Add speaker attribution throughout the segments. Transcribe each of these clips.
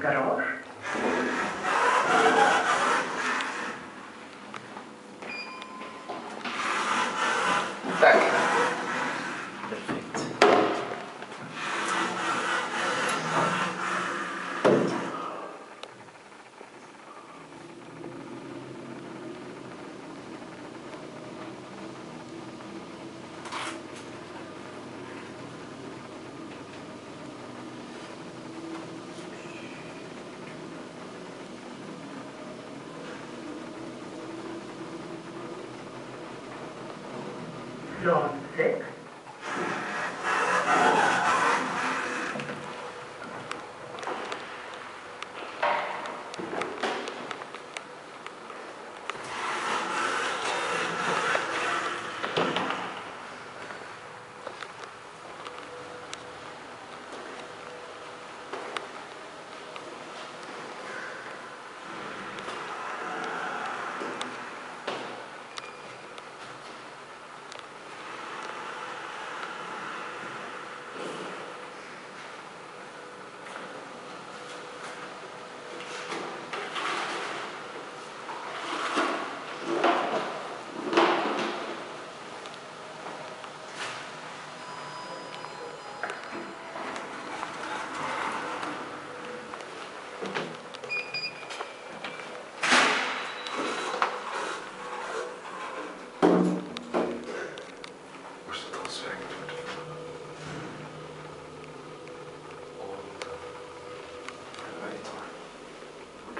Speaker 1: Queiroz,
Speaker 2: Plan 6.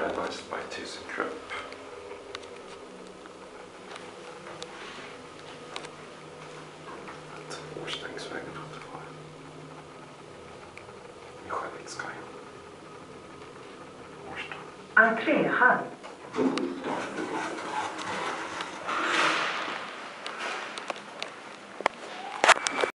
Speaker 3: Organized by ThyssenKrupp. Ett Årstängsvägen 42. Michailskajen. Årsta.
Speaker 2: Entréhall.